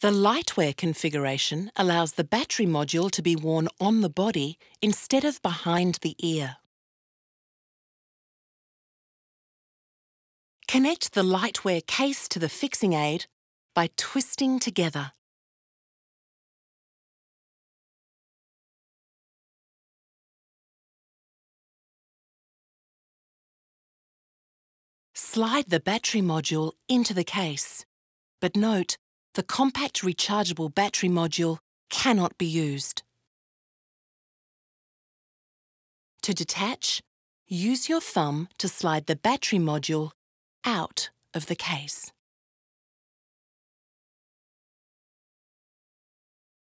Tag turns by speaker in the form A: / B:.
A: The LiteWear configuration allows the battery module to be worn on the body instead of behind the ear. Connect the LiteWear case to the fixing aid by twisting together. Slide the battery module into the case. But note, the compact rechargeable battery module cannot be used. To detach, use your thumb to slide the battery module out of the case.